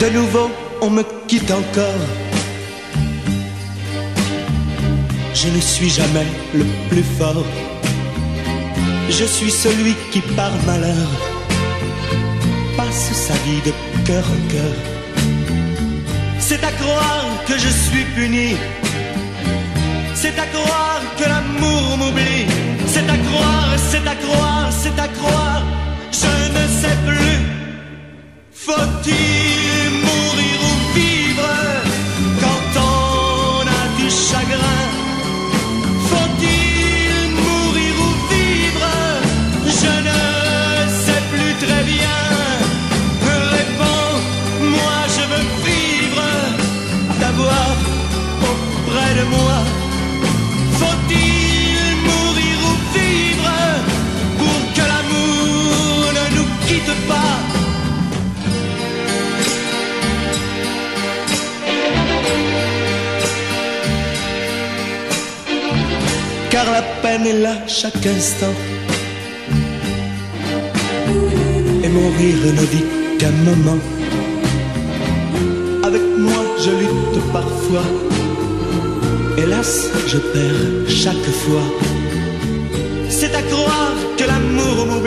De nouveau, on me quitte encore. Je ne suis jamais le plus fort. Je suis celui qui, par malheur, passe sa vie de cœur en cœur. C'est à croire que je suis puni. C'est à croire que l'amour m'oublie. C'est à croire, c'est à croire, car la peine est là chaque instant. Et mon rire ne vit qu'un moment. Avec moi je lutte parfois. Hélas, je perds chaque fois. C'est à croire que l'amour m'oublie.